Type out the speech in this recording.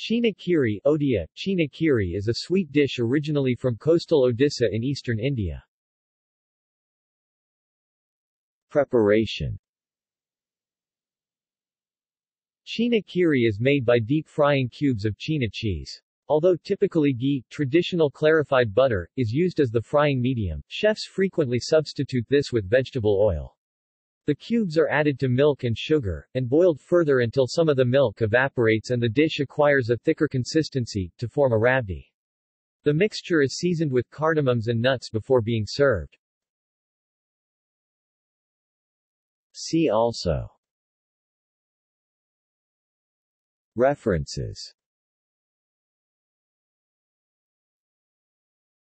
Chhena kheeri Odia, Chhena kheeri is a sweet dish originally from coastal Odisha in eastern India. Preparation Chhena kheeri is made by deep frying cubes of Chhena cheese. Although typically ghee, traditional clarified butter, is used as the frying medium, chefs frequently substitute this with vegetable oil. The cubes are added to milk and sugar, and boiled further until some of the milk evaporates and the dish acquires a thicker consistency, to form a rabdi. The mixture is seasoned with cardamoms and nuts before being served. See also References